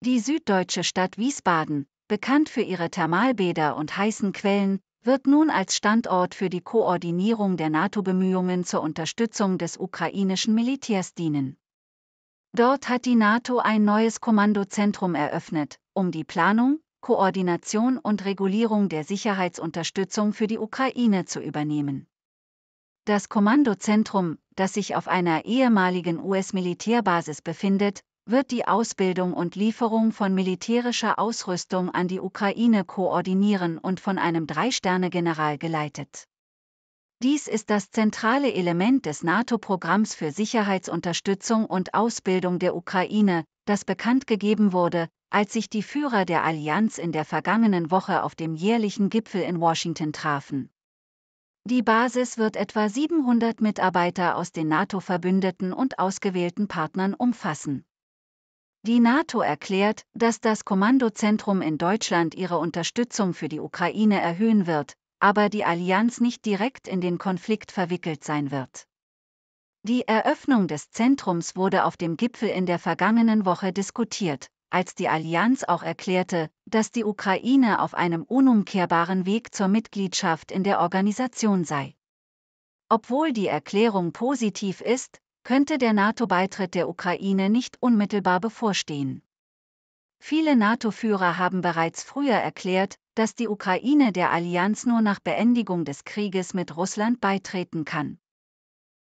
Die süddeutsche Stadt Wiesbaden, bekannt für ihre Thermalbäder und heißen Quellen, wird nun als Standort für die Koordinierung der NATO-Bemühungen zur Unterstützung des ukrainischen Militärs dienen. Dort hat die NATO ein neues Kommandozentrum eröffnet, um die Planung, Koordination und Regulierung der Sicherheitsunterstützung für die Ukraine zu übernehmen. Das Kommandozentrum, das sich auf einer ehemaligen US-Militärbasis befindet, wird die Ausbildung und Lieferung von militärischer Ausrüstung an die Ukraine koordinieren und von einem Drei-Sterne-General geleitet. Dies ist das zentrale Element des NATO-Programms für Sicherheitsunterstützung und Ausbildung der Ukraine, das bekannt gegeben wurde, als sich die Führer der Allianz in der vergangenen Woche auf dem jährlichen Gipfel in Washington trafen. Die Basis wird etwa 700 Mitarbeiter aus den NATO-Verbündeten und ausgewählten Partnern umfassen. Die NATO erklärt, dass das Kommandozentrum in Deutschland ihre Unterstützung für die Ukraine erhöhen wird, aber die Allianz nicht direkt in den Konflikt verwickelt sein wird. Die Eröffnung des Zentrums wurde auf dem Gipfel in der vergangenen Woche diskutiert, als die Allianz auch erklärte, dass die Ukraine auf einem unumkehrbaren Weg zur Mitgliedschaft in der Organisation sei. Obwohl die Erklärung positiv ist, könnte der NATO-Beitritt der Ukraine nicht unmittelbar bevorstehen. Viele NATO-Führer haben bereits früher erklärt, dass die Ukraine der Allianz nur nach Beendigung des Krieges mit Russland beitreten kann.